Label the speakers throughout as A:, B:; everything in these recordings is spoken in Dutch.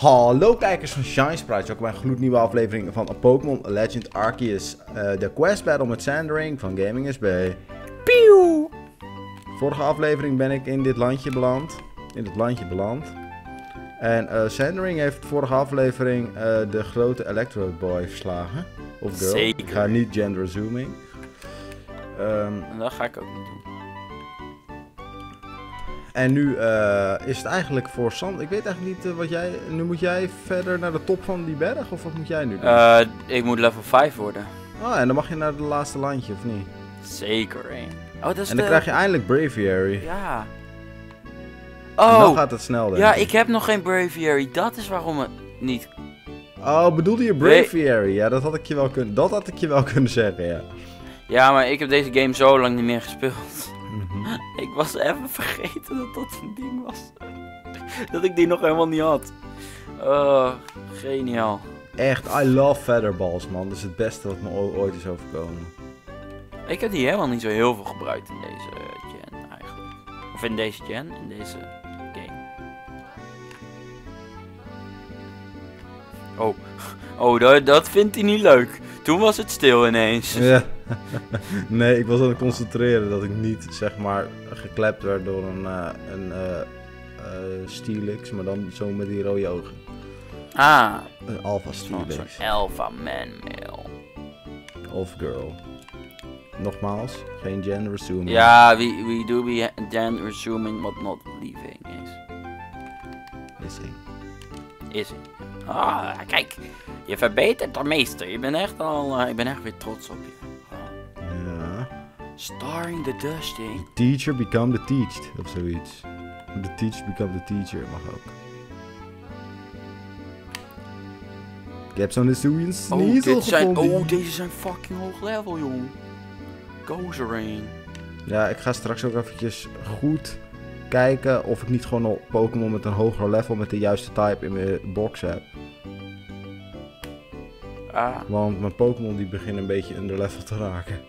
A: Hallo kijkers van Shine Sprites, welkom bij een gloednieuwe aflevering van Pokémon Legend Arceus. eh, de quest battle met Sandring van Gaming SB.
B: Pieuw!
A: Vorige aflevering ben ik in dit landje beland. In het landje beland. En eh Sandring heeft vorige aflevering eh, de grote Electrode Boy verslagen. Of girl.
B: Zeker.
A: Ik ga niet gender zooming. Ehm,
B: Dat ga ik ook niet doen.
A: En nu eh, is het eigenlijk voor Sand. Ik weet eigenlijk niet eh, wat jij. Nu moet jij verder naar de top van die berg? Of wat moet jij nu doen?
B: Eh, ik moet level 5 worden.
A: Ah, en dan mag je naar het laatste landje, of niet?
B: Zeker, hè. Oh, dat is
A: En dan
B: de-
A: krijg je eindelijk Braviary.
B: Ja.
A: En dan
B: Oh,
A: gaat het snel, denk
B: ja, ik heb nog geen Braviary. Dat is waarom het niet...
A: Oh, bedoelde je Braviary? Ja, dat had ik je wel kunnen, dat had ik je wel kunnen zeggen, ja.
B: Ja, maar ik heb deze game zo lang niet meer gespeeld. Ik was even vergeten dat dat een ding was. dat ik die nog helemaal niet had. Oh, geniaal.
A: Echt, I love featherballs, man. Dat is het beste wat me ooit is overkomen.
B: Ik heb die helemaal niet zo heel veel gebruikt in deze eh, gen eigenlijk. Of in deze gen, in deze game. Oh, oh dat, dat vindt hij niet leuk. Toen was het stil ineens.
A: Ja. nee, ik was aan het concentreren dat ik niet, zeg maar, geklept werd door een, eh een eh eh, Steelix, maar dan zo met die rode ogen.
B: Ah,
A: Een Alpha
B: zo'n
A: Steelix.
B: soort alpha man male.
A: Of girl. Nogmaals, geen gender assuming.
B: Ja, we, we do be then resuming what not leaving is.
A: Is hij.
B: Is het. Ah, kijk. Je verbetert de meester. Je bent echt al... eh, ik ben echt weer trots op je.
A: Ja.
B: Starring the Dusting.
A: Teacher become the teached, of zoiets. The teacher become the teacher, mag ook. Ik heb zo'n Hisuian
B: Oh,
A: Sneasel
B: zijn,
A: gevonden.
B: oh, deze zijn fucking hoog level, jong. Gozaring.
A: Ja, ik ga straks ook eventjes goed kijken of ik niet gewoon al Pokémon met een hoger level met de juiste type in mijn box heb.
B: Ah.
A: Want mijn Pokémon die beginnen een beetje under level te raken.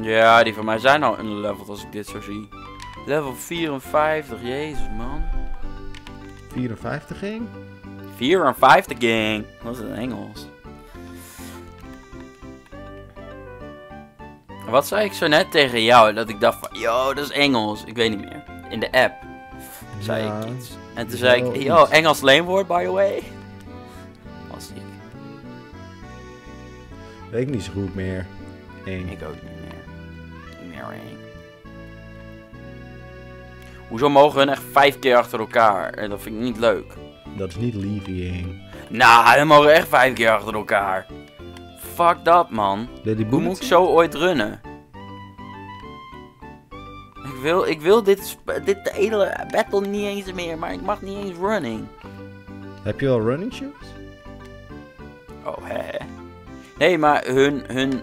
B: Ja, die van mij zijn al een level als ik dit zo zie. Level 54, jezus man.
A: 54 ging?
B: 54 gang. Dat is in Engels. Wat zei ik zo net tegen jou? Dat ik dacht van, yo, dat is Engels. Ik weet niet meer. In de app zei
A: Ja,
B: ik iets. En toen zei ik, yo. Engels leenwoord by the way.
A: Weet ik niet zo goed meer. Eén.
B: Ik ook niet meer. Niet meer één. Hoezo mogen hun echt vijf keer achter elkaar? En dat vind ik niet leuk.
A: Dat is niet levying.
B: Nou, hun mogen echt vijf keer achter elkaar. Fuck dat, man. Hoe moet ik zo ooit runnen? Ik wil, ik wil dit, dit hele battle niet eens meer, maar ik mag niet eens running.
A: Heb je al running shoes?
B: Oh, hè. Nee, maar hun, hun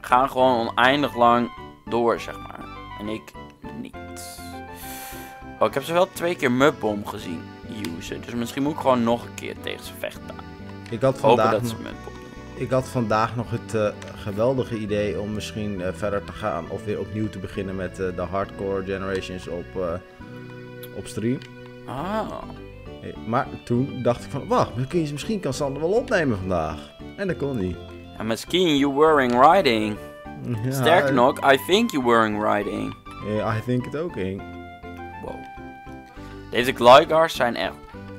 B: gaan gewoon oneindig lang door, zeg maar. En ik niet. Oh, ik heb ze wel twee keer Mudbomb gezien usen. Dus misschien moet ik gewoon nog een keer tegen ze vechten.
A: Ik had vandaag,
B: dat
A: nog,
B: ze
A: ik had vandaag nog het eh, geweldige idee om misschien eh, verder te gaan of weer opnieuw te beginnen met eh, de hardcore generations op, op stream.
B: Ah.
A: Maar toen dacht ik van, wacht, misschien, misschien kan Sander wel opnemen vandaag. En dat kon niet.
B: En misschien you wearing riding.
A: Ja,
B: Sterker nog, I think you wearing riding.
A: Ja, I think het ook, Ing.
B: Wow. Deze Glygars zijn echt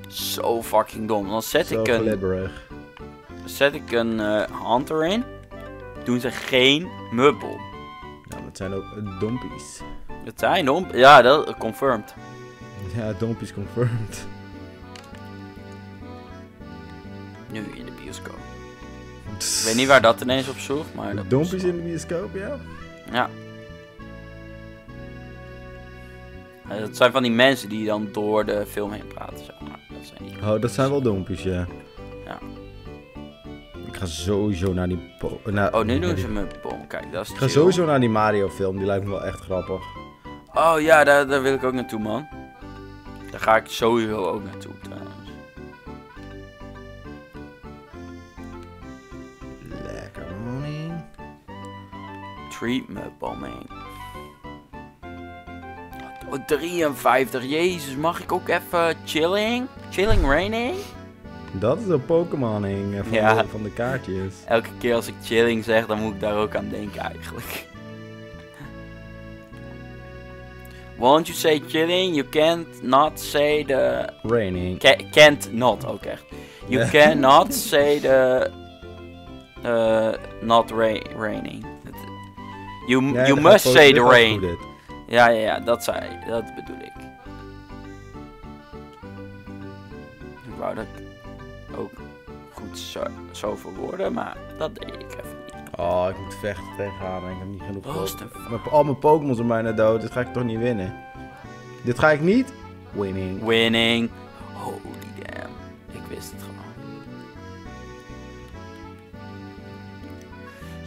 B: zo fucking dom. Dan zet
A: Zo
B: ik een,
A: glibberig.
B: zet ik een eh, Hunter in. Doen ze geen.
A: Ja, dat zijn ook eh, dompies.
B: Dat zijn dom. Ja, dat confirmed.
A: Ja, dompies confirmed.
B: Nu in. Ik weet niet waar dat ineens op zoek, maar dat
A: Dompies in de bioscoop, ja?
B: Ja. Dat zijn van die mensen die dan door de film heen praten, zeg maar. Dat zijn die.
A: Oh, dat zijn wel dompies, ja.
B: Ja.
A: Ik ga sowieso naar die... naar-
B: Oh, nu doen ze Mudbomb. Kijk, dat is
A: Ik ga
B: chill.
A: sowieso naar die Mario film, die lijkt me wel echt grappig.
B: Oh ja, daar, daar wil ik ook naartoe, man. Daar ga ik sowieso ook naartoe. Treatment bombing. Oh, 53. Jezus, mag ik ook even chilling? Chilling raining?
A: Dat is een Pokémoning eh, van,
B: Ja.
A: van de kaartjes.
B: Elke keer als ik chilling zeg, dan moet ik daar ook aan denken eigenlijk. Won't you say chilling? You can't not say the...
A: Raining.
B: Ca- can't not, ook echt. You cannot say the... Uh, not ra- raining. You, you must say the rain. Ja, ja, ja, dat zei dat bedoel ik. Ik wou dat ook goed zo, zo verwoorden, maar dat deed ik even niet.
A: Oh, ik moet vechten tegen haar en ik heb niet genoeg Mijn- Al mijn Pokémon zijn bijna dood, dit ga ik toch niet winnen? Dit ga ik niet winning.
B: Winning. Holy damn. Ik wist het gewoon.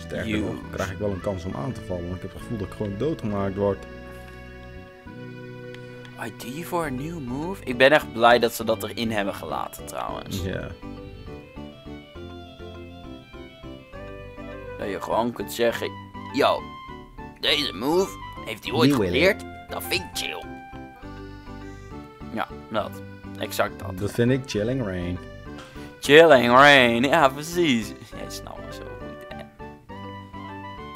A: Sterker nog, krijg ik wel een kans om aan te vallen, want ik heb het gevoel dat ik gewoon doodgemaakt word.
B: ID voor een nieuw move? Ik ben echt blij dat ze dat erin hebben gelaten trouwens.
A: Ja.
B: Dat je gewoon kunt zeggen, yo, deze move heeft hij ooit geleerd. Dat vind ik chill. Ja, dat. Exact dat.
A: Dat vind ik chilling rain.
B: Chilling rain, ja precies. Jij snapt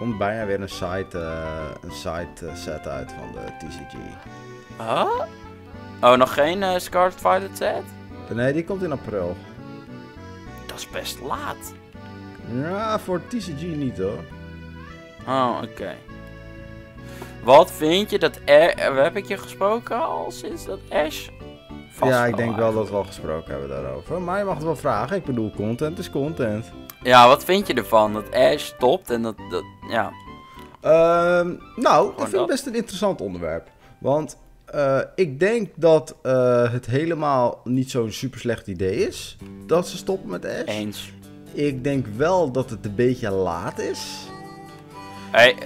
A: Komt bijna weer een side, eh, een side eh, set uit van de TCG.
B: Huh? Oh, nog geen eh, Scarlet Violet set?
A: Nee, die komt in april.
B: Dat is best laat.
A: Ja, voor TCG niet hoor.
B: Oh, oké. Wat vind je dat er... Heb ik je gesproken al sinds dat Ash? Vast
A: ja, ik denk wel dat we al gesproken hebben daarover. Maar je mag het wel vragen. Ik bedoel, content is content.
B: Ja, wat vind je ervan? Dat Ash stopt en dat... dat ja.
A: Ehm, nou, ik
B: Gewoon
A: vind
B: dat.
A: het best een interessant onderwerp. Want eh, ik denk dat eh, het helemaal niet zo'n super slecht idee is dat ze stoppen met Ash.
B: Eens.
A: Ik denk wel dat het een beetje laat is.
B: Hey,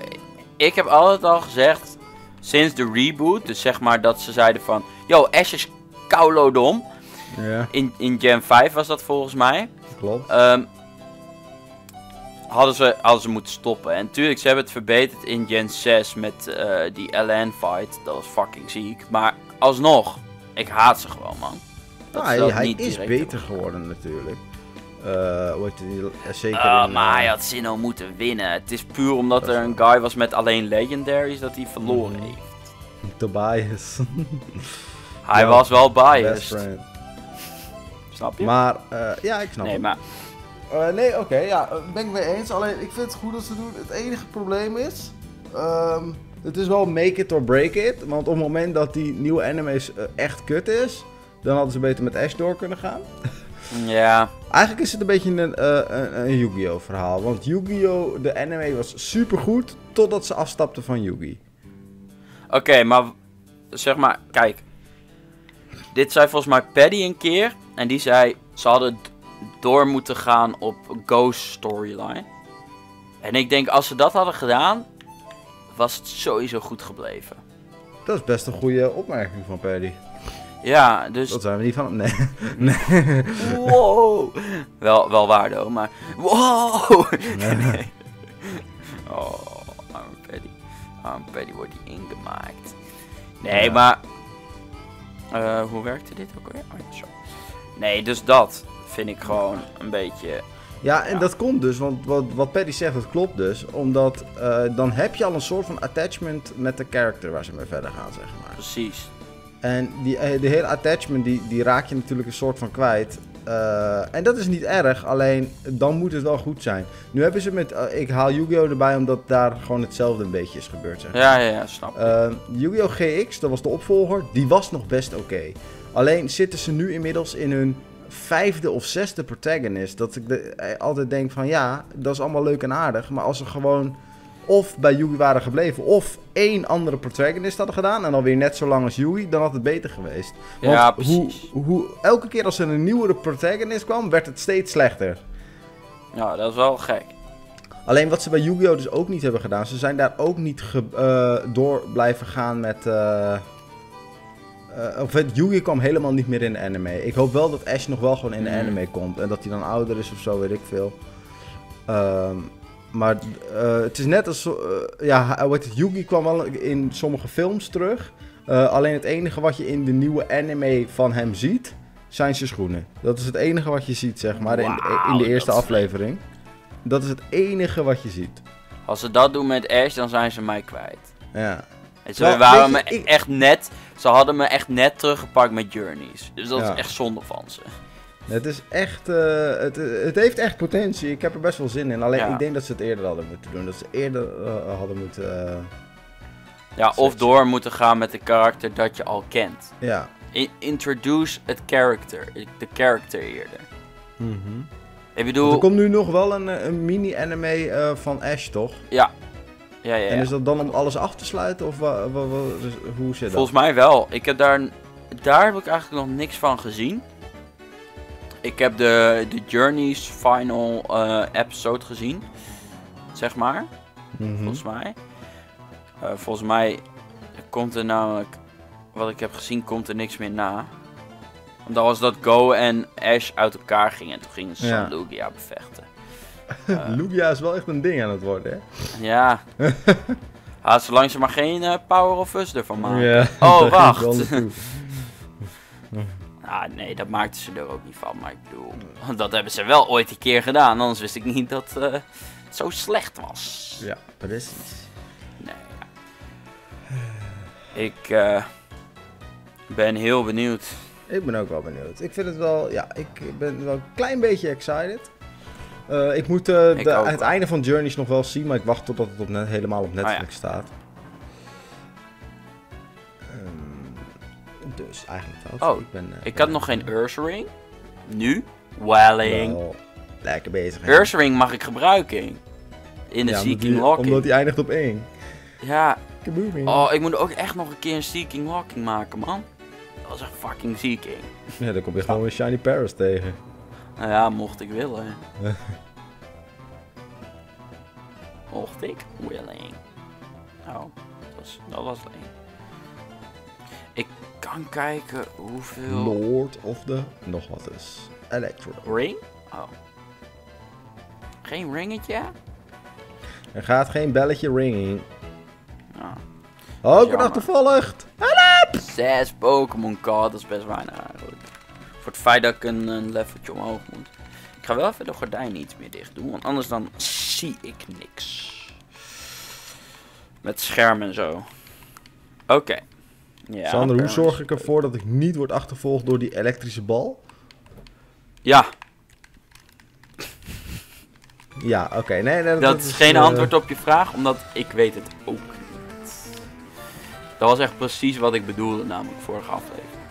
B: ik heb altijd al gezegd, sinds de reboot, dus zeg maar dat ze zeiden van... Yo, Ash is koulodom.
A: Ja,
B: In, in Gen 5 was dat volgens mij.
A: klopt.
B: Ehm, hadden, ze, hadden ze moeten stoppen. En tuurlijk, ze hebben het verbeterd in Gen 6 met eh, die LN fight. Dat was fucking ziek. Maar alsnog, ik haat ze gewoon, man. Dat
A: Nou, hij
B: dat
A: hij
B: niet
A: is beter geworden natuurlijk. Eh, zeker
B: Ah,
A: in,
B: maar hij
A: eh,
B: had Sinnoh moeten winnen. Het is puur omdat er een guy was met alleen legendaries dat hij verloren
A: Mhm.
B: heeft.
A: Tobias.
B: Hij
A: Ja,
B: was wel biased. Snap je?
A: Maar ja, ik snap
B: nee,
A: hem.
B: maar
A: Eh, nee, oké, ja, eh, ben ik mee eens. Alleen, ik vind het goed dat ze doen. Het enige probleem is... ehm, het is wel make it or break it. Want op het moment dat die nieuwe animes eh, echt kut is... dan hadden ze beter met Ash door kunnen gaan.
B: ja,
A: Eigenlijk is het een beetje een, een, een Yu-Gi-Oh verhaal. Want Yu-Gi-Oh, de anime was supergoed... totdat ze afstapten van Yu-Gi.
B: Oké, maar zeg maar, kijk. Dit zei volgens mij Paddy een keer. En die zei, ze hadden door moeten gaan op Ghost storyline. En ik denk, als ze dat hadden gedaan, was het sowieso goed gebleven.
A: Dat is best een goede opmerking van Paddy.
B: Ja, dus...
A: Dat zijn we niet van... Nee. nee.
B: Wow! Wel, wel waar, though, maar... Wow! Nee. Oh, arme Paddy. Arme Paddy wordt die ingemaakt. Nee,
A: Ja.
B: maar... eh, hoe werkte dit ook weer? Oh. Nee, dus dat vind ik gewoon een beetje...
A: Ja, en
B: Ja.
A: dat komt dus, want wat, wat Paddy zegt, dat klopt dus. Omdat eh, dan heb je al een soort van attachment met de character waar ze mee verder gaan, zeg maar.
B: Precies.
A: En die, eh, de hele attachment, die, die raak je natuurlijk een soort van kwijt. Eh, en dat is niet erg, alleen dan moet het wel goed zijn. Nu hebben ze met, ik haal Yu-Gi-Oh erbij omdat daar gewoon hetzelfde een beetje is gebeurd, zeg maar.
B: Ja, ja, ja, snap ik.
A: Eh, Yu-Gi-Oh! GX, dat was de opvolger, die was nog best oké. Alleen zitten ze nu inmiddels in hun vijfde of zesde protagonist. Dat ik de, eh, altijd denk van ja, dat is allemaal leuk en aardig. Maar als ze gewoon of bij Yugi waren gebleven of één andere protagonist hadden gedaan... en dan weer net zo lang als Yugi, dan had het beter geweest. Want
B: ja,
A: hoe,
B: precies.
A: hoe, elke keer als er een nieuwere protagonist kwam, werd het steeds slechter.
B: Ja, dat is wel gek.
A: Alleen wat ze bij Yu-Gi-Oh! dus ook niet hebben gedaan, ze zijn daar ook niet eh, door blijven gaan met. eh eh, of het Yu-Gi kwam helemaal niet meer in de anime. Ik hoop wel dat Ash nog wel gewoon in de
B: Mm.
A: anime komt en dat hij dan ouder is of zo, weet ik veel. Ehm, maar eh, het is net als. eh, ja, wat het, Yugi kwam wel in sommige films terug. Alleen het enige wat je in de nieuwe anime van hem ziet, zijn zijn schoenen. Dat is het enige wat je ziet, zeg maar, in, in de eerste
B: dat
A: aflevering. Dat is het enige wat je ziet.
B: Als ze dat doen met Ash, dan zijn ze mij kwijt.
A: Ja.
B: En ze
A: Nou,
B: waren
A: ik-
B: echt net, ze hadden me echt net teruggepakt met Journeys. Dus dat
A: Ja.
B: is echt zonde van ze.
A: Het is echt, eh, het, het heeft echt potentie. Ik heb er best wel zin in. Alleen
B: Ja.
A: ik denk dat ze het eerder hadden moeten doen. Dat ze eerder eh, hadden moeten, eh,
B: Ja, of door moeten gaan met de karakter dat je al kent.
A: ja.
B: I- introduce het character, de character eerder. Ik
A: Want
B: bedoel,
A: Er komt nu nog wel een, een mini-anime van Ash, toch?
B: ja. Ja, ja,
A: En is dat dan om alles af te sluiten? Of wa- wa- wa- dus hoe zit dat?
B: Volgens mij wel. Ik heb daar, daar heb ik eigenlijk nog niks van gezien. Ik heb de, de Journeys final eh, episode gezien. Zeg maar.
A: Mhm.
B: volgens mij. Eh, volgens mij komt er namelijk, wat ik heb gezien, komt er niks meer na. Want dat was dat Go en Ash uit elkaar gingen en toen gingen ze Lugia bevechten.
A: Lugia is wel echt een ding aan het worden, hè?
B: Ja. ah, zolang ze maar geen eh, Power of Us ervan maken.
A: Ja,
B: Oh, wacht. Ah, nee, dat maakten ze er ook niet van. Maar ik bedoel, dat hebben ze wel ooit een keer gedaan. Anders wist ik niet dat eh, het zo slecht was.
A: ja, precies.
B: Nee. ja. Ik eh, ben heel benieuwd.
A: Ik ben ook wel benieuwd. Ik vind het wel, ja, ik ben wel een klein beetje excited. Eh, ik moet eh,
B: Ik
A: de- het
B: wel.
A: einde van Journeys nog wel zien, maar ik wacht totdat het op net, helemaal op Netflix
B: Oh ja.
A: staat. Ehm, dus eigenlijk dat.
B: Oh,
A: ik, ben, eh,
B: Ik had nog geen Ursaring. Nu? Welling.
A: wel lekker bezig.
B: Ursaring mag ik gebruiken. In de
A: Ja,
B: Seeking
A: die-
B: Locking.
A: Omdat hij eindigt op één.
B: Ja,
A: Kabooming.
B: oh, ik moet ook echt nog een keer een Seeking Locking maken, man. Dat is echt fucking Seeking.
A: Ja, dan kom je gewoon weer Shiny Paris tegen.
B: Nou ja, mocht ik willen. mocht ik willing. Oh, dat was, dat was leuk. Ik kan kijken hoeveel...
A: Lord of the nog wat is. Electro.
B: Ring? Oh. Geen ringetje?
A: Er gaat geen belletje ringing.
B: Oh.
A: Oh, ik ben achtervolgd.
B: Zes Pokémon card, dat is best weinig. Voor het feit dat ik een, een leveltje omhoog moet. Ik ga wel even de gordijnen iets meer dicht doen, want anders dan zie ik niks. Met scherm en zo. Oké. Ja,
A: Sander, hoe zorg ik ervoor dat ik niet word achtervolgd door die elektrische bal?
B: Ja,
A: Ja, oké. Nee, nee,
B: dat, is geen
A: eh,
B: antwoord op je vraag, omdat ik weet het ook niet. Dat was echt precies wat ik bedoelde, namelijk vorige aflevering.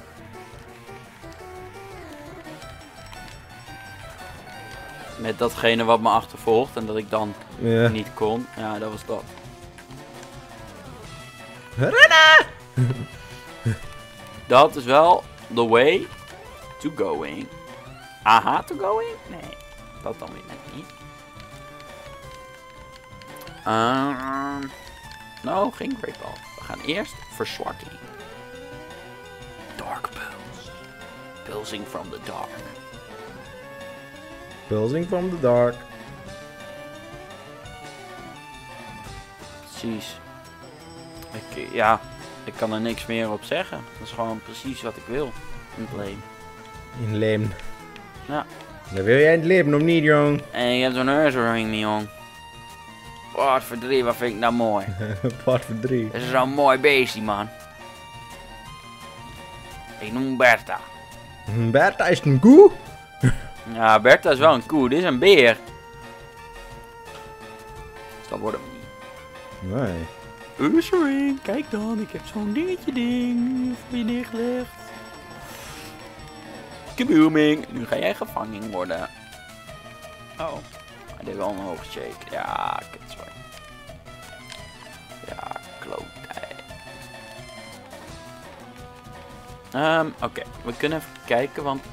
B: Met datgene wat me achtervolgt en dat ik dan niet kon. Ja, dat was dat.
A: Rennen!
B: Dat is wel the way to going. Aha to going? Nee, dat dan weer net niet. Ehm nou, geen Great Ball. We gaan eerst verzwakking. Dark Pulse. Pulsing from the dark.
A: Pulsing from the dark.
B: Precies. Ik, ja, ik kan er niks meer op zeggen. Dat is gewoon precies wat ik wil. In het leven.
A: In leven.
B: Ja.
A: Dan wil jij in het leven of niet, jong?
B: En je hebt zo'n Ursaring, jong. Wat voor drie, wat vind ik nou mooi.
A: Part voor drie.
B: Dat is zo'n mooi beestje, man. Ik noem Bertha.
A: Bertha is een koe?
B: Ja, Bertha is wel een koe. Dit is een beer. Dus dat wordt hem niet.
A: Nee.
B: Ursaring, kijk dan. Ik heb zo'n dingetje ding voor je neergelegd. Kabooming. Nu ga jij gevangen worden. Oh. Hij deed wel een hoog shake. Ja, kut, sorry. Ja, klootij. Ehm, oké. We kunnen even kijken, want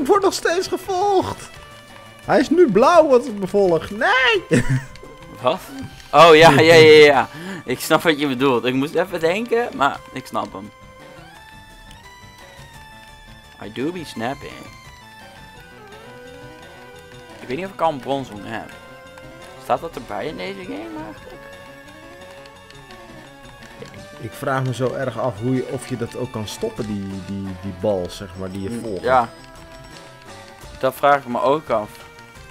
B: ik...
A: Word nog steeds gevolgd. Hij is nu blauw, wat me volgt. Nee!
B: Wat? Oh, ja, ja, ja, ja. Ik snap wat je bedoelt. Ik moest even denken, maar ik snap hem. I do be snapping. Ik weet niet of ik al een bronzoen heb. Staat dat erbij in deze game eigenlijk?
A: Ik vraag me zo erg af hoe je, of je dat ook kan stoppen, die, die, die bal, zeg maar, die je volgt.
B: Ja. Dat vraag ik me ook af.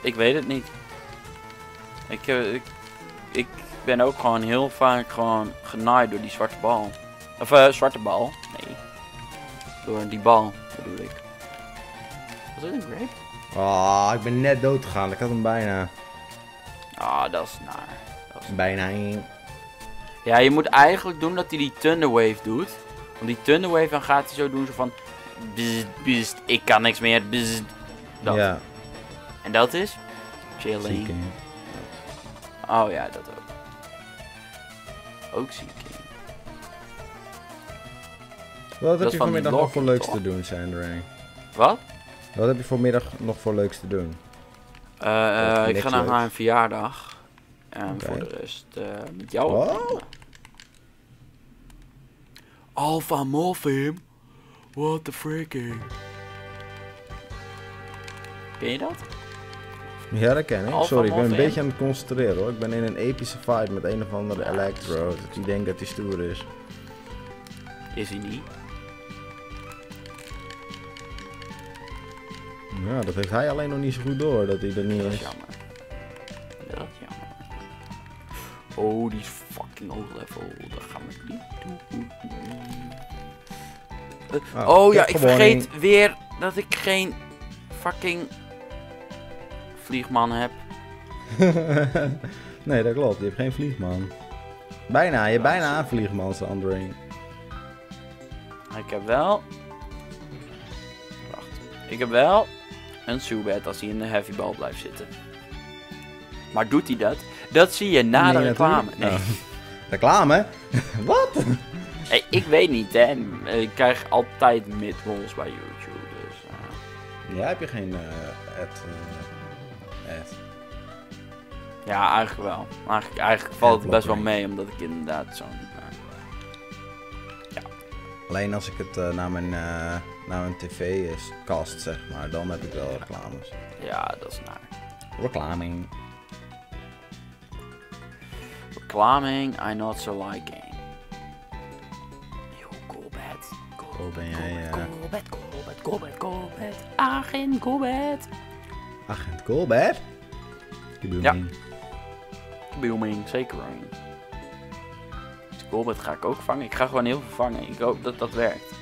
B: Ik weet het niet. Ik, eh, ik, ik ben ook gewoon heel vaak gewoon genaaid door die zwarte bal. Of eh, zwarte bal. Nee. Door die bal, bedoel ik. Was dat een grape?
A: Ah, ik ben net dood gegaan. Ik had hem bijna.
B: Ah, dat is naar. Dat is...
A: Bijna.
B: Ja, je moet eigenlijk doen dat hij die Thunderwave doet. Want die Thunderwave dan gaat hij zo doen zo van... Bzzt, ik kan niks meer. Dat.
A: Ja,
B: En dat is? Chilling. Oh ja, dat ook. Ook ziek.
A: Wat heb je
B: van
A: vanmiddag nog voor leuks te doen, Sandra?
B: Wat?
A: Wat heb je vanmiddag nog voor leuks te doen?
B: Eh, eh, ik ga naar mijn verjaardag. En voor de rest eh, met jou.
A: Wow.
B: Alpha Morphim? What the freaking? Ken je dat?
A: Ja, dat ken ik.
B: Alpha
A: Sorry, ik ben een beetje aan het concentreren hoor. Ik ben in een epische fight met een of andere
B: Ja,
A: Electro.
B: dat is-
A: Dat ik denk dat hij stoer is.
B: Is hij niet?
A: Ja, dat heeft hij alleen nog niet zo goed door, dat hij er niet
B: Dat is jammer. Dat is jammer. Oh, die is fucking hoog level. Dat gaan we niet doen. Eh,
A: Oh,
B: oh ja,
A: ik
B: vergeet weer dat ik geen fucking vliegman heb.
A: nee, dat klopt. Je hebt geen vliegman. Bijna, je hebt bijna een vliegman, Sandra.
B: Ik heb wel... Wacht. Ik heb wel een Zubat als hij in de heavy ball blijft zitten. Maar doet hij dat? Dat zie je na de reclame. Nee.
A: Oh. Reclame? Wat?
B: Hey, ik weet niet, hè. Ik krijg altijd mid-rolls bij YouTube, dus... eh,
A: Ja, heb je geen eh ad, eh,
B: ja, eigenlijk wel. Maar eigenlijk, eigenlijk valt het best wel mee, omdat ik inderdaad zo'n... eh,
A: Alleen als ik het eh, naar mijn, eh, naar mijn tv is, kast, zeg maar, dan heb ik wel reclames.
B: ja, dat is naar.
A: Reclaming.
B: Reclaming, I not so liking. Yo, go bad. Go,
A: Oh, ben jij,
B: Go bad, go bad, go bad, go bad. Agent, go bad.
A: Agent Colbert?
B: Ja. Booming, zeker. Dus Golbert ga ik ook vangen. Ik ga gewoon heel veel vangen. Ik hoop dat dat werkt.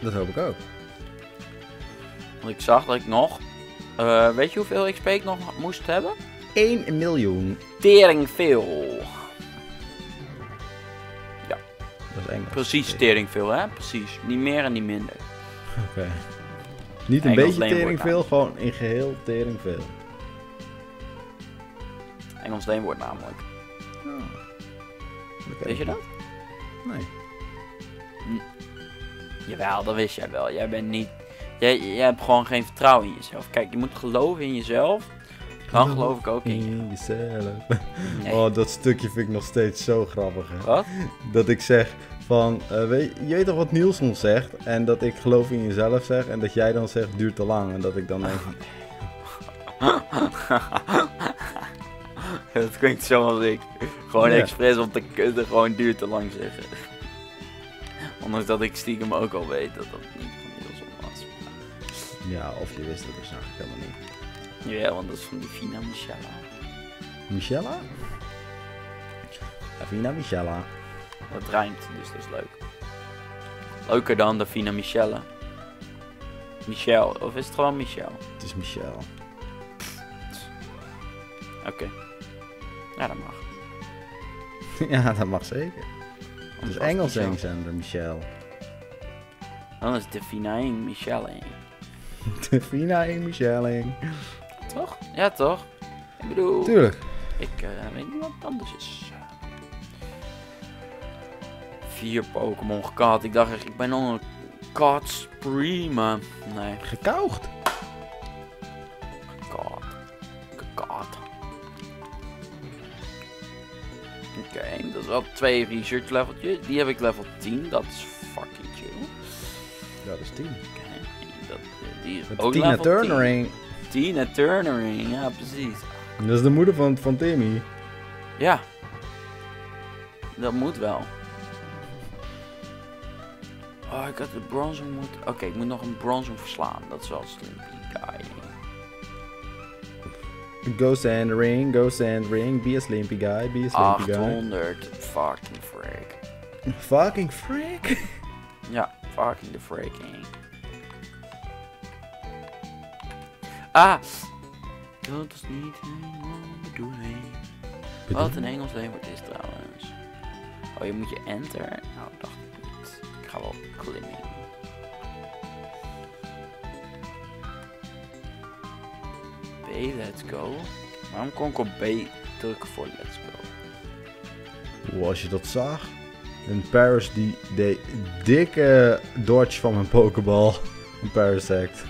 A: Dat hoop ik ook.
B: Want ik zag dat ik nog... eh, weet je hoeveel XP ik nog moest hebben?
A: 1 miljoen.
B: Tering veel.
A: Dat is Engels.
B: Precies tering veel, hè? Precies. Niet meer en niet minder.
A: Oké. Niet een
B: Engels
A: beetje tering veel, gewoon in geheel tering veel.
B: Engels leenwoord namelijk. Weet je dat?
A: Nee.
B: Jawel, dat wist jij wel. Jij bent niet... Jij, jij hebt gewoon geen vertrouwen in jezelf. Kijk, je moet geloven in jezelf. Dan geloof ik ook in je.
A: In jezelf.
B: Nee.
A: Oh, dat stukje vind ik nog steeds zo grappig. Hè?
B: Wat?
A: Dat ik zeg van, eh, weet, je weet toch wat Niels ons zegt? En dat ik geloof in jezelf zeg. En dat jij dan zegt duurt te lang. En dat ik dan denk van,
B: dat klinkt zo als ik. Gewoon
A: Ja.
B: expres om te kutten, gewoon duurt te lang zeggen. Ondanks dat ik stiekem ook al weet dat dat niet van Nielsen was.
A: ja, of je wist het, dat zag ik helemaal niet.
B: Ja, want dat is van die Fina Michella.
A: Michella? Avina Michella.
B: Dat rijmt, dus dat is leuk. Leuker dan de Fina Michelle. Michel, of is het gewoon Michel?
A: Het is Michel.
B: Oké. Ja, dat mag.
A: ja, dat mag zeker. Het
B: Anders
A: is Engels
B: Michel.
A: Engsander, Michel.
B: Dan is het de Fina 1 Michelle 1.
A: Davina en.
B: Toch? Ja, toch? Ik bedoel,
A: Tuurlijk.
B: ik eh, weet niet wat het anders is. Vier Pokémon gekaat. Ik dacht echt, ik ben nog een kat maar nee,
A: Gekauwd.
B: gekaat. Gekaat. Oké, dat is wel twee research leveltjes. Die heb ik level 10, dat is fucking chill.
A: Ja, dat is 10.
B: Oké, dat, die is
A: Met
B: ook
A: Tina
B: level
A: Turnering.
B: 10. Tina Turnering, ja precies.
A: Dat is de moeder van, van Timmy.
B: Ja. dat moet wel. Oh, ik had de bronzen moeten... Oké, ik moet nog een bronzen verslaan. Dat is wel slim. guy.
A: Go sand ring, go sand ring, be a slimpy guy, be a slimpy guy.
B: 800. Fucking freak.
A: Fucking freak.
B: Ja, fucking de freaking. Ah! Dat is niet helemaal bedoeling. Wat een Engels leeuwert is trouwens. Oh, je moet je enter. Nou, dacht wel klimmen. B, let's go. Waarom kon ik op B drukken voor let's go?
A: Hoe als je dat zag. En Paris die deed dikke dodge van mijn pokeball. Een Parasect.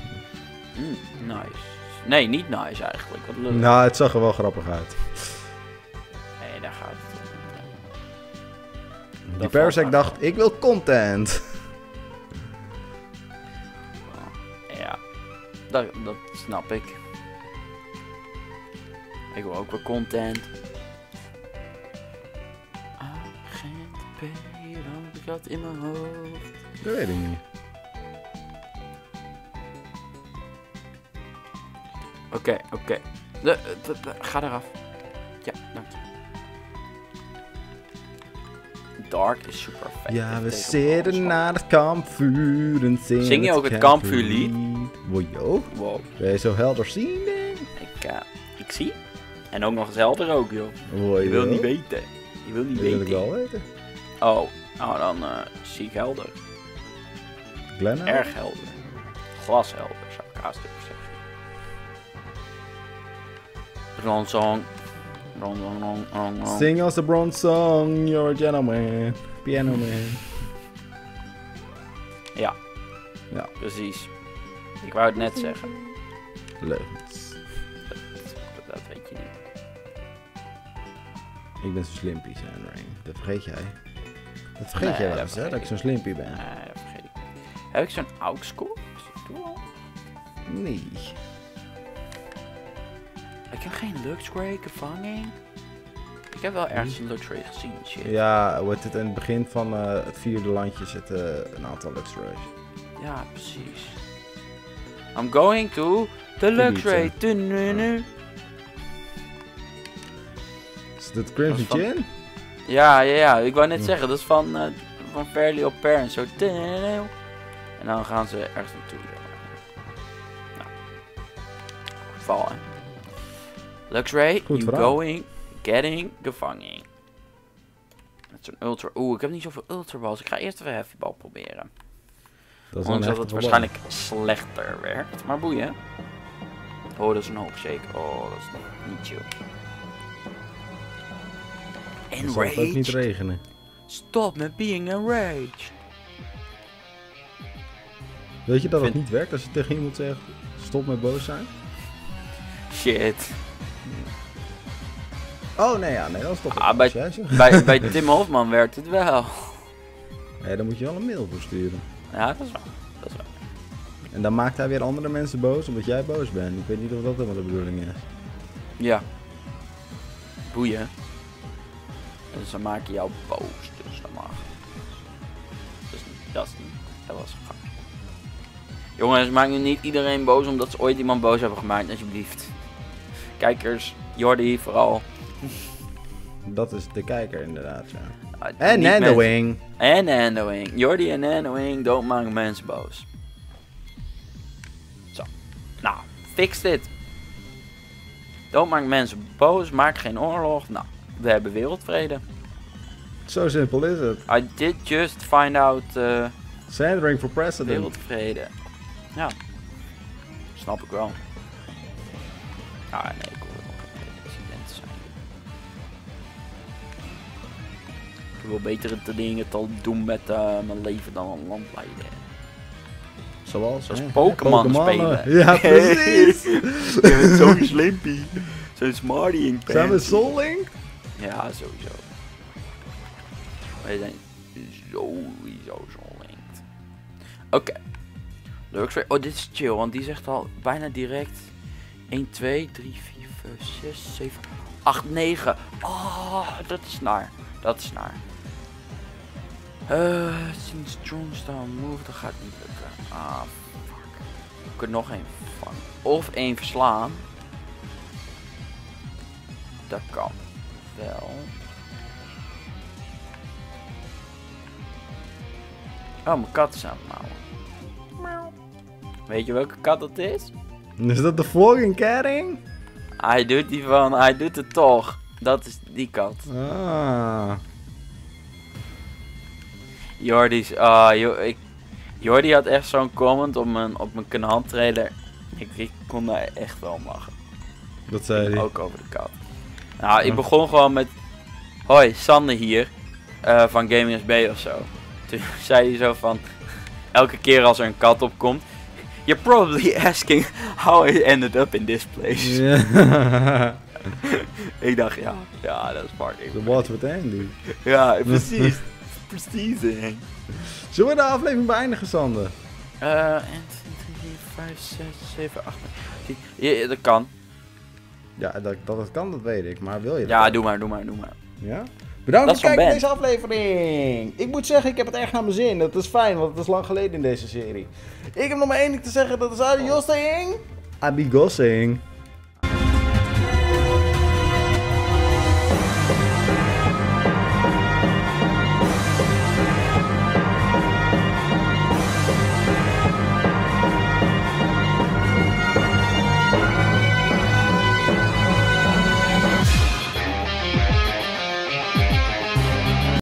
B: Mm, nice. Nee, niet nice eigenlijk. Wat leuk.
A: Nou, het zag er wel grappig uit. Die
B: uit.
A: dacht, ik wil content.
B: Ja, dat, dat snap ik. Ik wil ook wel content. Agent P, dan heb ik dat in mijn hoofd.
A: Dat weet ik niet.
B: Oké, oké. De- Ga eraf. Dark is super vet.
A: Ja, we zitten naar het kampvuur en zingen
B: Zing je ook het kampvuurlied? Van. Wow,
A: ben je zo helder zien,
B: ik, eh, ik zie. En ook nog eens helder ook, joh. Je wil niet weten. Je wil niet
A: Dat wil ik
B: weten.
A: wel weten.
B: Oh, nou dan eh, zie ik helder.
A: Glenn?
B: Erg helder. Glashelder zou ik haast even zeggen. Bronzong. Bronzong, rong, rong, rong.
A: Sing us a bronze song, you're a gentleman. Piano man.
B: Ja.
A: Ja.
B: Precies. Ik wou het net zeggen.
A: Leugens.
B: Dat, dat weet je niet.
A: Ik ben zo'n slimpy, zijn Ring. Dat vergeet jij. Dat vergeet
B: Nee,
A: jij wel eens, hè? Dat ik zo'n slimpy ben.
B: Nee, dat vergeet ik niet. Heb ik zo'n aux-score? Is dat toen al?
A: Nee.
B: Ik heb geen Luxray vervanging. Ik heb wel ergens een Luxray gezien. Shit.
A: Ja, heet het? In het begin van eh, het vierde landje zitten een aantal Luxrays.
B: Ja, precies. I'm going to the Luxray.
A: Is dat Crimson
B: van-
A: Chin?
B: Ja, ja, ja. Ik wou net zeggen, dat is van, eh van Fairly Odd Parents. Zo. En dan gaan ze ergens naartoe. Nou. Val, hè. Luxray,
A: Goed
B: you
A: verhaal.
B: going, getting, gevangen. Met zo'n ultra... Oeh, ik heb niet zoveel ultra balls. Ik ga eerst even heavy ball proberen.
A: Dat is
B: Ondanks
A: een
B: dat het waarschijnlijk slechter werkt. Maar boeien. Oh, dat is een hoop shake. Oh, dat is nog niet chill.
A: Dan zal het ook niet regenen.
B: Stop met being enraged.
A: Weet je dat het niet werkt als je tegen iemand zegt, stop met boos zijn?
B: Shit.
A: Oh nee, ja, nee, dan stop ik.
B: Ah, bij- bij, bij Tim Hofman werkt het wel.
A: Nee, dan moet je wel een mail voor sturen.
B: Ja, dat is waar. Dat is waar.
A: En dan maakt hij weer andere mensen boos omdat jij boos bent. Ik weet niet of dat helemaal de bedoeling is.
B: Ja. Boeien. Dus dan maak je jou boos. Dus dat mag. Dus dat is niet. Dat was grapje. Jongens, maak nu niet iedereen boos omdat ze ooit iemand boos hebben gemaakt, alsjeblieft. Kijkers, Jordi vooral.
A: Dat is de kijker inderdaad, ja.
B: Ah,
A: En Nandoing.
B: En Nandoing. Jordi en Nandoing, don't maken mensen boos. Zo. Nou, fix dit. Don't maak mensen boos, maak geen oorlog. Nou, we hebben wereldvrede.
A: Zo simpel is het.
B: I did just find out uh,
A: Sandring for president.
B: wereldvrede. Ja. Snap ik wel. Ah, nee, Ik wil betere dingen te doen met eh, mijn leven dan een land leiden.
A: Zoals,
B: Zoals Pokémon
A: Pokémonnen.
B: spelen.
A: Ja, precies.
B: Je bent zo'n slimpy. Zo'n smarty in
A: Zijn we Soul Link?
B: Ja, sowieso. Wij zijn sowieso zo linked. Oké. Luxray. Oh, dit is chill, want die zegt al bijna direct 1, 2, 3, 4, 5, 6, 7, 8, 9. Oh, dat is naar. Dat is naar. Eh, strong star move, dat gaat niet lukken. Ah, fuck. Ik kan nog één vangen. Of één verslaan. Dat kan wel. Oh, mijn kat is aan het mouwen. Weet je welke kat dat is?
A: Is dat de vlogging Kering?
B: Hij doet die van, hij doet het toch. Dat is die kat.
A: Ah.
B: Jordi's, ah, jo ik, Jordi had echt zo'n comment op mijn, op mijn kanaaltrailer. Ik, ik kon daar echt wel om lachen.
A: Dat zei hij.
B: Ook over de kat. Nou, ik begon gewoon met... Hoi, Sander hier. eh, van Gaming SB of zo. Toen zei hij zo van... Elke keer als er een kat opkomt... You're probably asking how I ended up in this place.
A: Ja.
B: Ik dacht, ja, ja, dat is fucking...
A: De What Andy.
B: Ja, precies. Hè.
A: Zullen we de aflevering beëindigen, Sander?
B: Eh, 1, 2, 3, 4, 5, 6, 7, 8, 9, 10. Ja, dat kan.
A: Ja, dat, dat het kan, dat weet ik. Maar wil je dat?
B: Ja,
A: ook?
B: doe maar, doe maar, doe maar.
A: Ja? Bedankt
B: Dat
A: voor het kijken naar deze aflevering. Ik moet zeggen, ik heb het echt naar mijn zin. Dat is fijn, want het is lang geleden in deze serie. Ik heb nog maar één ding te zeggen. Dat is adios, ding. Abigosing.